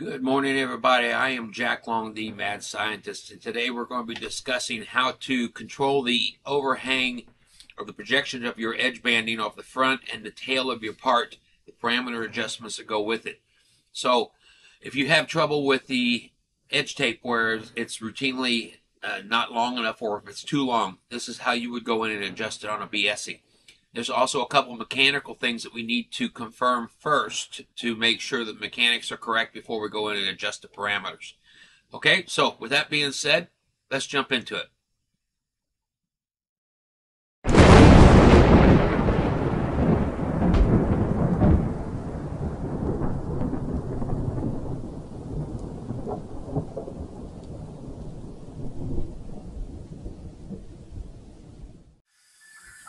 Good morning, everybody. I am Jack Long, the Mad Scientist, and today we're going to be discussing how to control the overhang or the projection of your edge banding off the front and the tail of your part, the parameter adjustments that go with it. So, if you have trouble with the edge tape where it's routinely uh, not long enough or if it's too long, this is how you would go in and adjust it on a Biesse. There's also a couple mechanical things that we need to confirm first to make sure that mechanics are correct before we go in and adjust the parameters. Okay, so with that being said, let's jump into it.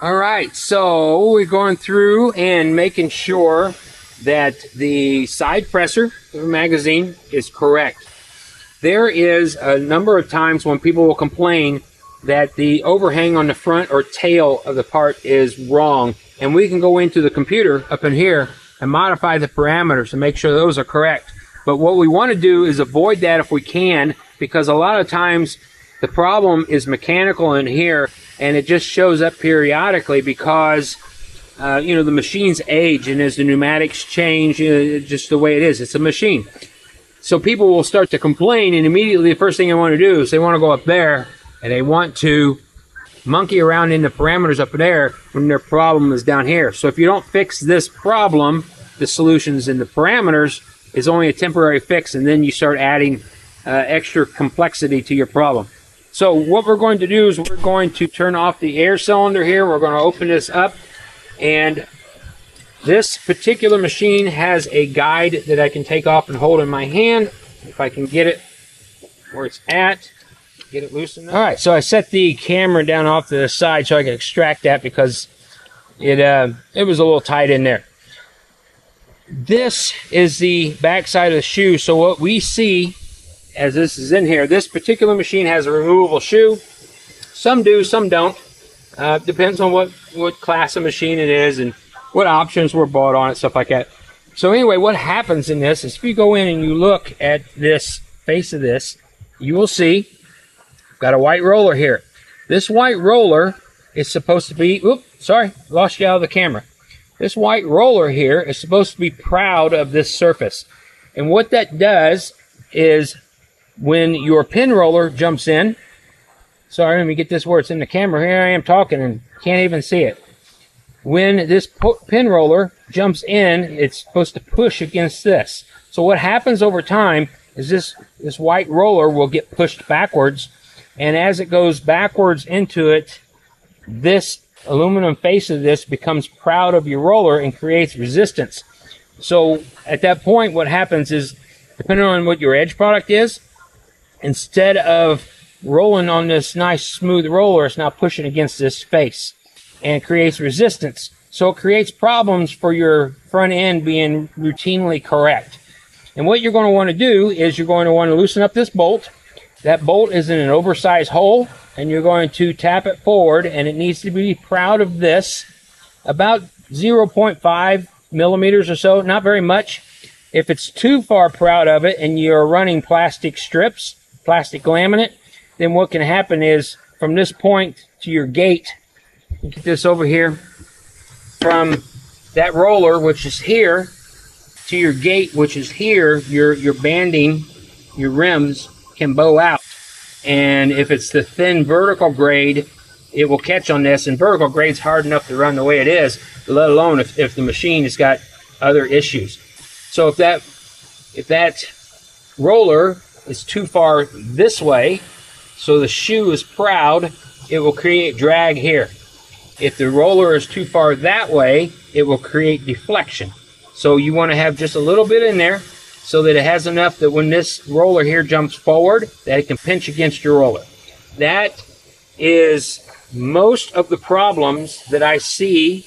All right, so we're going through and making sure that the side presser of the magazine is correct. There is a number of times when people will complain that the overhang on the front or tail of the part is wrong, and we can go into the computer up in here and modify the parameters and make sure those are correct. But what we want to do is avoid that if we can, because a lot of times the problem is mechanical in here and it just shows up periodically because uh, you know the machine's age and as the pneumatics change, uh, just the way it is. It's a machine. So people will start to complain, and immediately the first thing they want to do is they want to go up there and they want to monkey around in the parameters up there when their problem is down here. So if you don't fix this problem, the solutions in the parameters is only a temporary fix, and then you start adding uh, extra complexity to your problem. So what we're going to do is we're going to turn off the air cylinder here. We're going to open this up and this particular machine has a guide that I can take off and hold in my hand. If I can get it where it's at, get it loosened up. All right, so I set the camera down off to the side so I can extract that because it uh, it was a little tight in there. This is the back side of the shoe. So what we see as this is in here. This particular machine has a removable shoe. Some do, some don't. Uh, depends on what, what class of machine it is and what options were bought on it, stuff like that. So anyway, what happens in this is if you go in and you look at this face of this, you will see I've got a white roller here. This white roller is supposed to be, oops, sorry, lost you out of the camera. This white roller here is supposed to be proud of this surface. And what that does is when your pin roller jumps in, sorry, let me get this where it's in the camera. Here I am talking and can't even see it. When this pin roller jumps in, it's supposed to push against this. So what happens over time is this, this white roller will get pushed backwards. And as it goes backwards into it, this aluminum face of this becomes proud of your roller and creates resistance. So at that point, what happens is, depending on what your edge product is, instead of rolling on this nice smooth roller, it's now pushing against this face and creates resistance. So it creates problems for your front end being routinely correct. And what you're going to want to do is you're going to want to loosen up this bolt. That bolt is in an oversized hole and you're going to tap it forward and it needs to be proud of this about 0.5 millimeters or so, not very much. If it's too far proud of it and you're running plastic strips, plastic laminate, then what can happen is from this point to your gate, get this over here, from that roller, which is here, to your gate, which is here, your, your banding, your rims can bow out. And if it's the thin vertical grade, it will catch on this. And vertical grade's hard enough to run the way it is, let alone if, if the machine has got other issues. So if that if that roller is too far this way, so the shoe is proud, it will create drag here. If the roller is too far that way, it will create deflection. So you want to have just a little bit in there so that it has enough that when this roller here jumps forward, that it can pinch against your roller. That is most of the problems that I see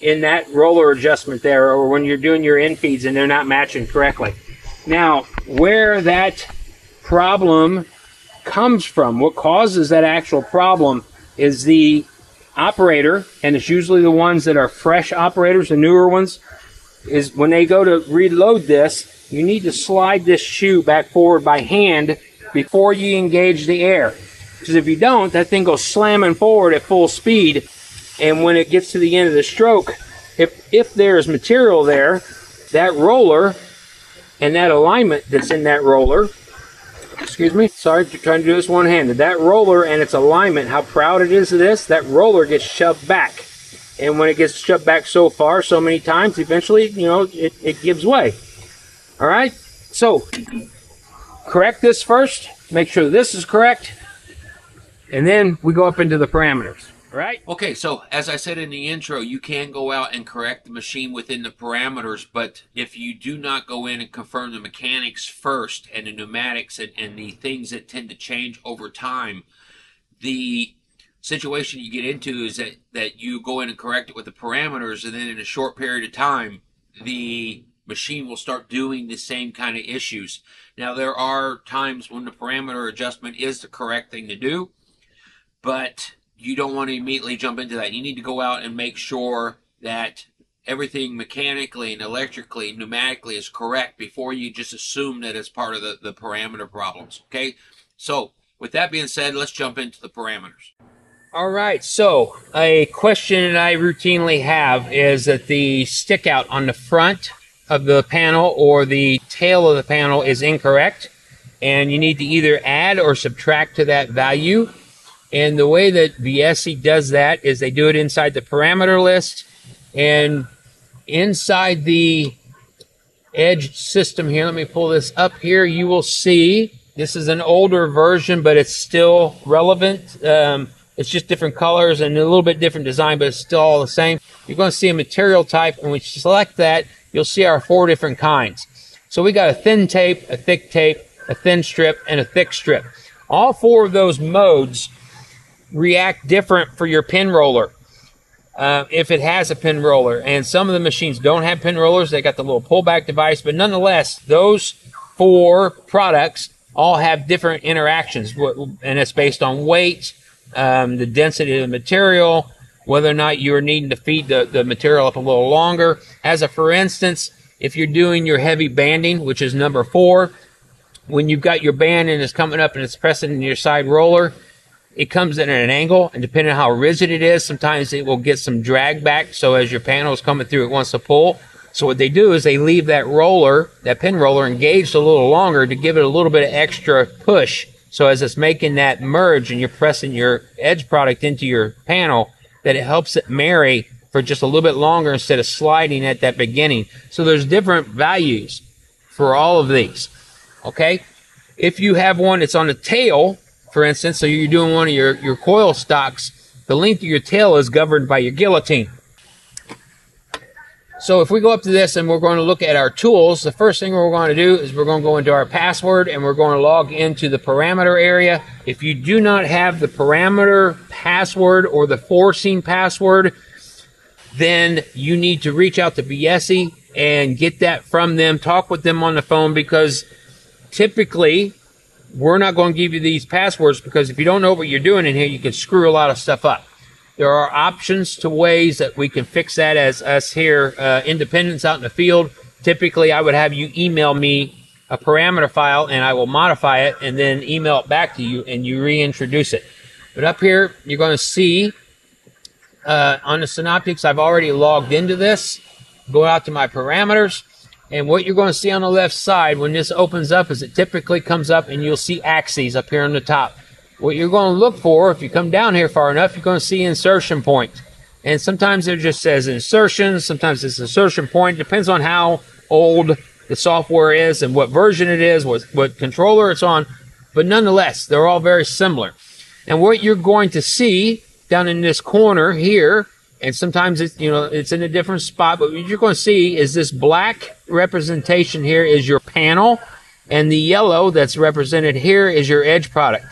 in that roller adjustment there or when you're doing your in feeds and they're not matching correctly. Now, where that problem comes from, what causes that actual problem is the operator, and it's usually the ones that are fresh operators, the newer ones, is when they go to reload this, you need to slide this shoe back forward by hand before you engage the air. Because if you don't, that thing goes slamming forward at full speed. And when it gets to the end of the stroke, if, if there's material there, that roller and that alignment that's in that roller, excuse me, sorry, trying to do this one handed. That roller and its alignment, how proud it is of this, that roller gets shoved back. And when it gets shoved back so far, so many times, eventually, you know, it, it gives way. All right, so correct this first, make sure this is correct, and then we go up into the parameters. Right? Okay, so as I said in the intro, you can go out and correct the machine within the parameters, but if you do not go in and confirm the mechanics first and the pneumatics and, and the things that tend to change over time, the situation you get into is that, that you go in and correct it with the parameters, and then in a short period of time, the machine will start doing the same kind of issues. Now, there are times when the parameter adjustment is the correct thing to do, but you don't want to immediately jump into that. You need to go out and make sure that everything mechanically and electrically, pneumatically is correct before you just assume that it's part of the, the parameter problems. Okay? So, with that being said, let's jump into the parameters. All right, so a question that I routinely have is that the stick out on the front of the panel or the tail of the panel is incorrect, and you need to either add or subtract to that value. And the way that Biesse does that is they do it inside the parameter list and inside the edge system here. Let me pull this up here. You will see this is an older version, but it's still relevant. Um, it's just different colors and a little bit different design, but it's still all the same. You're going to see a material type, and when you select that, you'll see our four different kinds. So we got a thin tape, a thick tape, a thin strip, and a thick strip. All four of those modes react different for your pin roller. Uh, if it has a pin roller, and some of the machines don't have pin rollers, they got the little pullback device, but nonetheless, those four products all have different interactions, and it's based on weight, um, the density of the material, whether or not you're needing to feed the, the material up a little longer. As a for instance, if you're doing your heavy banding, which is number four, when you've got your band and it's coming up and it's pressing in your side roller, it comes in at an angle, and depending on how rigid it is, sometimes it will get some drag back. So as your panel is coming through, it wants to pull. So what they do is they leave that roller, that pin roller, engaged a little longer to give it a little bit of extra push. So as it's making that merge and you're pressing your edge product into your panel, that it helps it marry for just a little bit longer instead of sliding at that beginning. So there's different values for all of these. Okay? If you have one that's on the tail, for instance, so you're doing one of your, your coil stocks, the length of your tail is governed by your guillotine. So if we go up to this and we're going to look at our tools, the first thing we're going to do is we're going to go into our password and we're going to log into the parameter area. If you do not have the parameter password or the forcing password, then you need to reach out to Biesse and get that from them. Talk with them on the phone because typically we're not going to give you these passwords because if you don't know what you're doing in here, you can screw a lot of stuff up. There are options to ways that we can fix that as us here, uh, independents out in the field. Typically, I would have you email me a parameter file and I will modify it and then email it back to you and you reintroduce it. But up here, you're going to see uh, on the Synoptics, I've already logged into this. Go out to my parameters. And what you're going to see on the left side when this opens up is it typically comes up and you'll see axes up here on the top. What you're going to look for, if you come down here far enough, you're going to see insertion point. And sometimes it just says insertion, sometimes it's insertion point. Depends on how old the software is and what version it is, what, what controller it's on. But nonetheless, they're all very similar. And what you're going to see down in this corner here and sometimes it's you know it's in a different spot but what you're going to see is this black representation here is your panel and the yellow that's represented here is your edge product.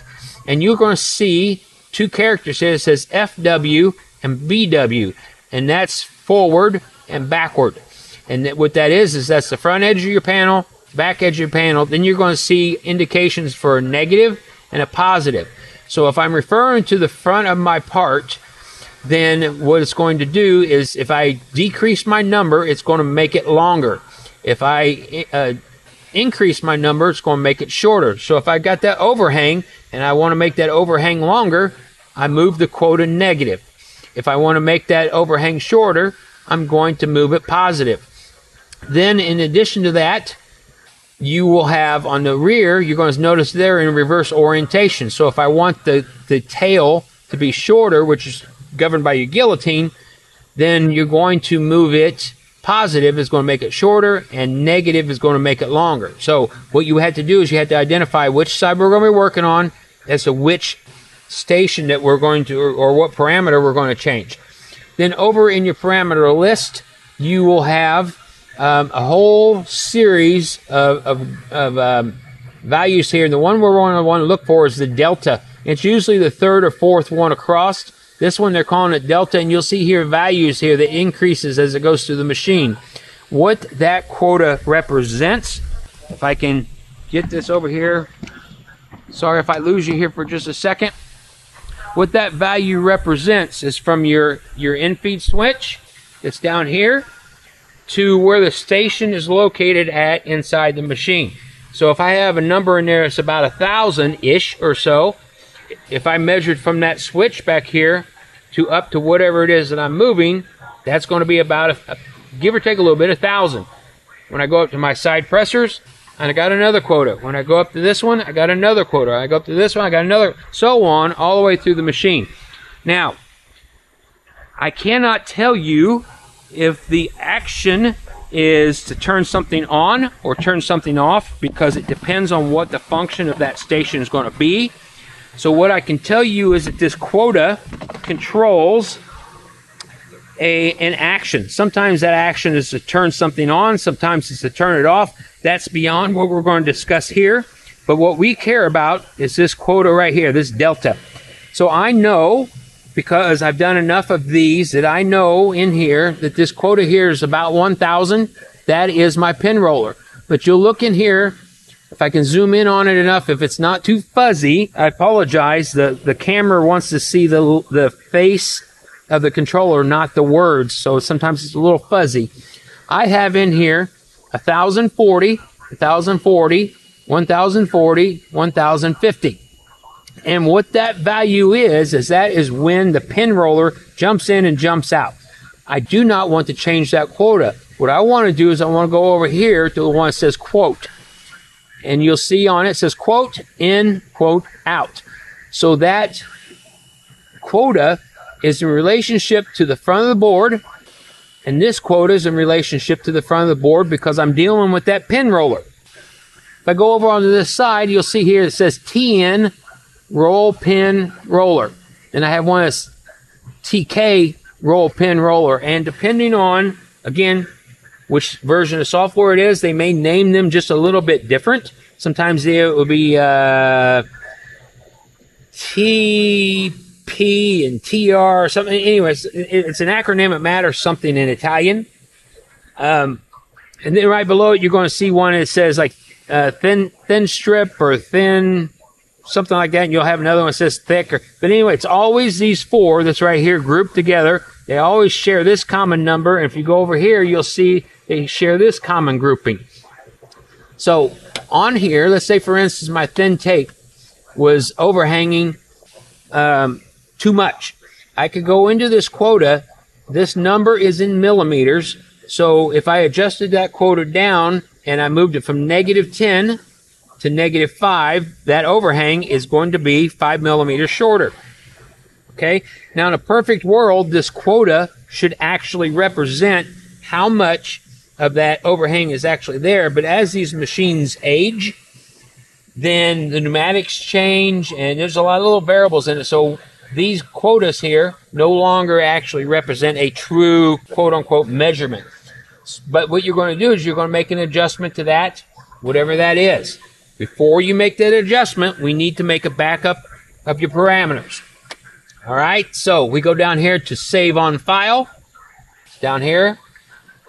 And you're going to see two characters here. That says fw and bw and that's forward and backward. And what that is is that's the front edge of your panel back edge of your panel. Then you're going to see indications for a negative and a positive. So if i'm referring to the front of my part then what it's going to do is if I decrease my number, it's going to make it longer. If I uh, increase my number, it's going to make it shorter. So if I got that overhang and I want to make that overhang longer, I move the quota negative. If I want to make that overhang shorter, I'm going to move it positive. Then, in addition to that, you will have on the rear, you're going to notice there in reverse orientation. So if I want the, the tail to be shorter, which is governed by your guillotine, then you're going to move it positive is going to make it shorter and negative is going to make it longer. So what you had to do is you had to identify which side we're going to be working on as to which station that we're going to or, or what parameter we're going to change. Then over in your parameter list, you will have um, a whole series of, of, of um, values here. And the one we're going to want to look for is the delta. It's usually the third or fourth one across. This one they're calling it delta, and you'll see here values here that increases as it goes through the machine. What that quota represents, if I can get this over here. Sorry if I lose you here for just a second. What that value represents is from your, your in-feed switch that's down here to where the station is located at inside the machine. So if I have a number in there that's about a thousand-ish or so, if I measured from that switch back here to up to whatever it is that I'm moving, that's going to be about, a, a give or take a little bit, a thousand. When I go up to my side pressers, and I got another quota. When I go up to this one, I got another quota. I go up to this one, I got another, so on, all the way through the machine. Now, I cannot tell you if the action is to turn something on or turn something off because it depends on what the function of that station is going to be. So what I can tell you is that this quota controls a an action. Sometimes that action is to turn something on, sometimes it's to turn it off. That's beyond what we're going to discuss here. But what we care about is this quota right here, this delta. So I know because I've done enough of these that I know in here that this quota here is about 1,000. That is my pin roller. But you'll look in here, if I can zoom in on it enough, if it's not too fuzzy, I apologize. The, the camera wants to see the, the face of the controller, not the words. So sometimes it's a little fuzzy. I have in here 1040, 1040, 1040, 1050. And what that value is, is that is when the pin roller jumps in and jumps out. I do not want to change that quota. What I want to do is I want to go over here to the one that says quote. And you'll see on it, says quote in, quote out. So that quota is in relationship to the front of the board. And this quota is in relationship to the front of the board because I'm dealing with that pin roller. If I go over onto this side, you'll see here it says TN roll pin roller. And I have one that's TK roll pin roller. And depending on, again, which version of software it is, they may name them just a little bit different. Sometimes it will be uh, TP and TR or something. Anyways, it's an acronym. It matters something in Italian. Um, and then right below it, you're going to see one that says like uh, thin thin strip or thin something like that, and you'll have another one that says thicker. But anyway, it's always these four that's right here grouped together. They always share this common number. And if you go over here, you'll see they share this common grouping. So on here, let's say for instance, my thin tape was overhanging um, too much. I could go into this quota. This number is in millimeters. So if I adjusted that quota down and I moved it from negative 10 to negative 5, that overhang is going to be 5 millimeters shorter. Okay? Now, in a perfect world, this quota should actually represent how much of that overhang is actually there. But as these machines age, then the pneumatics change, and there's a lot of little variables in it. So these quotas here no longer actually represent a true quote unquote measurement. But what you're going to do is you're going to make an adjustment to that, whatever that is. Before you make that adjustment, we need to make a backup of your parameters. All right, so we go down here to save on file, down here,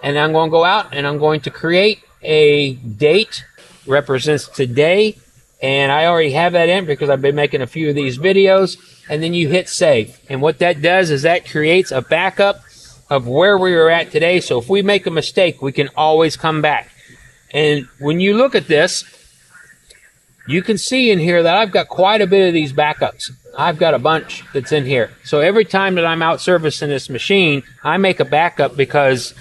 and I'm going to go out and I'm going to create a date, represents today, and I already have that in because I've been making a few of these videos, and then you hit save. And what that does is that creates a backup of where we are at today, so if we make a mistake, we can always come back. And when you look at this, you can see in here that I've got quite a bit of these backups. I've got a bunch that's in here. So every time that I'm out servicing this machine, I make a backup because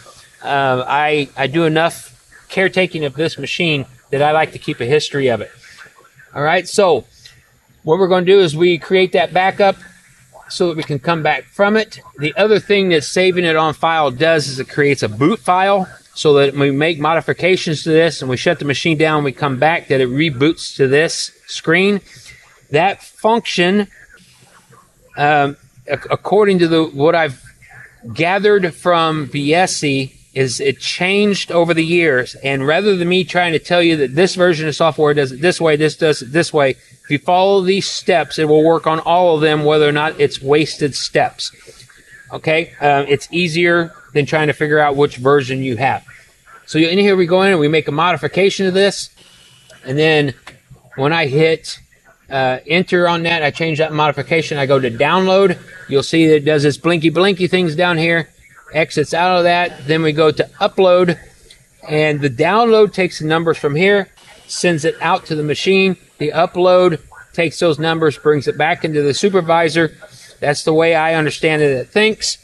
uh, I, I do enough caretaking of this machine that I like to keep a history of it. All right, so what we're going to do is we create that backup so that we can come back from it. The other thing that saving it on file does is it creates a boot file so that we make modifications to this and we shut the machine down, we come back, that it reboots to this screen. That function, um, according to the what I've gathered from Biesse, is it changed over the years. And rather than me trying to tell you that this version of software does it this way, this does it this way, if you follow these steps, it will work on all of them, whether or not it's wasted steps. Okay, um, it's easier than trying to figure out which version you have. So in here we go in and we make a modification of this, and then when I hit uh, enter on that, I change that modification. I go to download. You'll see that it does this blinky blinky things down here. Exits out of that. Then we go to upload, and the download takes the numbers from here, sends it out to the machine. The upload takes those numbers, brings it back into the supervisor. That's the way I understand it. It thinks.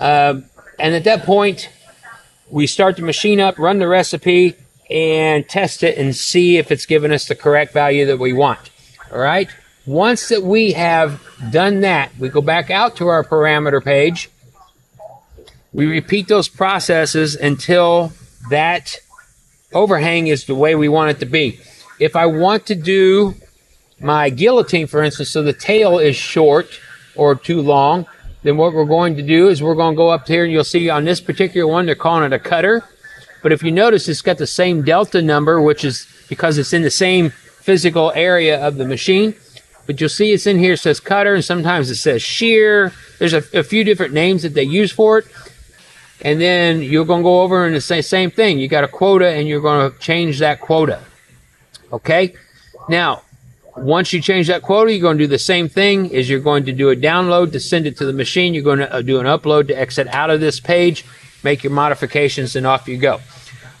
Um, and at that point, we start the machine up, run the recipe, and test it and see if it's giving us the correct value that we want. All right. Once that we have done that, we go back out to our parameter page. We repeat those processes until that overhang is the way we want it to be. If I want to do my guillotine, for instance, so the tail is short or too long, then what we're going to do is we're going to go up here and you'll see on this particular one, they're calling it a cutter. But if you notice, it's got the same delta number, which is because it's in the same physical area of the machine. But you'll see it's in here, it says cutter, and sometimes it says shear. There's a, a few different names that they use for it. And then you're going to go over and say same thing. You got a quota and you're going to change that quota. Okay? Now, once you change that quota, you're going to do the same thing is you're going to do a download to send it to the machine. You're going to uh, do an upload to exit out of this page, make your modifications, and off you go.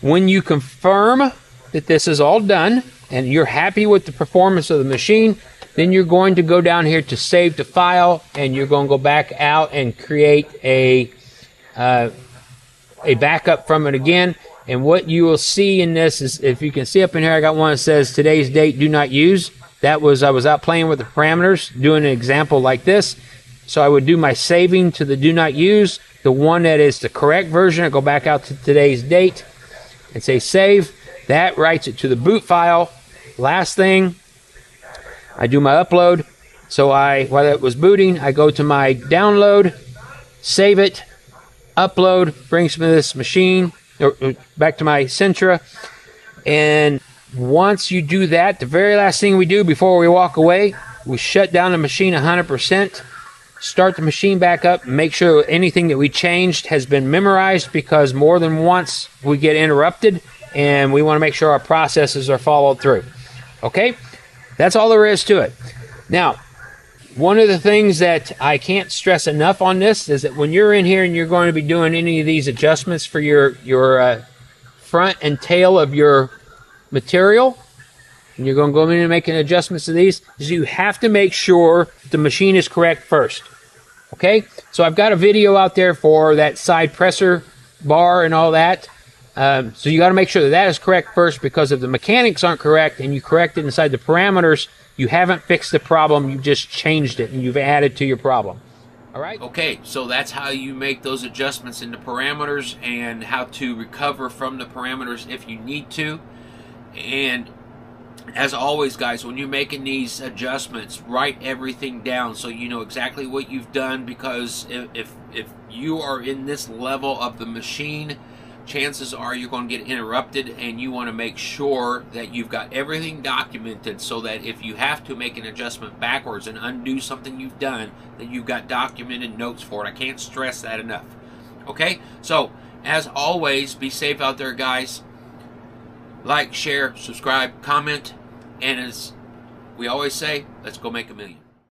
When you confirm that this is all done and you're happy with the performance of the machine, then you're going to go down here to save the file and you're going to go back out and create a uh, a backup from it again. And what you will see in this is if you can see up in here, I got one that says today's date do not use. That was, I was out playing with the parameters, doing an example like this. So I would do my saving to the do not use, the one that is the correct version. I go back out to today's date and say save. That writes it to the boot file. Last thing, I do my upload. So I, while it was booting, I go to my download, save it, upload, brings me to this machine, or, or back to my Sintra, and once you do that, the very last thing we do before we walk away, we shut down the machine 100%, start the machine back up, make sure anything that we changed has been memorized because more than once we get interrupted and we want to make sure our processes are followed through. Okay? That's all there is to it. Now, one of the things that I can't stress enough on this is that when you're in here and you're going to be doing any of these adjustments for your your uh, front and tail of your material, and you're going to go in and make an adjustments to these, is you have to make sure the machine is correct first. Okay, so I've got a video out there for that side presser bar and all that. Um, so you got to make sure that that is correct first because if the mechanics aren't correct and you correct it inside the parameters, you haven't fixed the problem. You've just changed it and you've added to your problem. All right. Okay, so that's how you make those adjustments in the parameters and how to recover from the parameters if you need to. And as always, guys, when you're making these adjustments, write everything down so you know exactly what you've done. Because if if, if you are in this level of the machine, chances are you're going to get interrupted, and you want to make sure that you've got everything documented so that if you have to make an adjustment backwards and undo something you've done, that you've got documented notes for it. I can't stress that enough. Okay, so as always, be safe out there, guys like, share, subscribe, comment, and as we always say, let's go make a million.